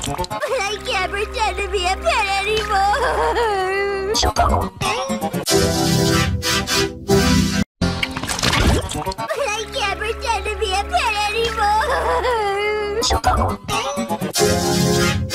I can't pretend to be a pet anymore. I can't pretend to be a pet anymore.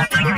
I can't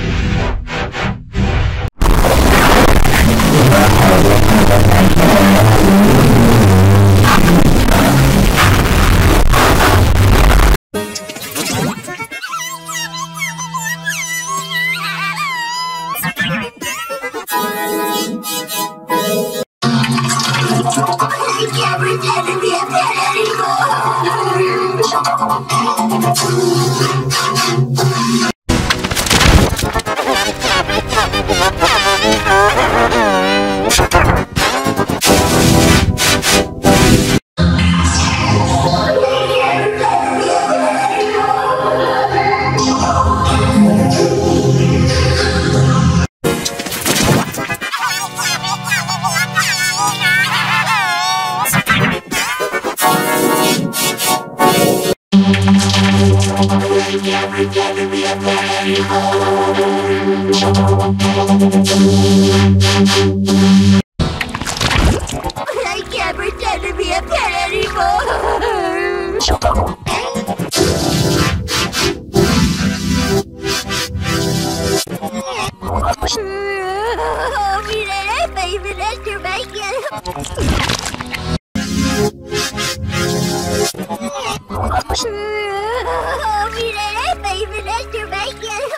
I'm gonna do it. Bacon. Oh, mira, baby, that's your bacon.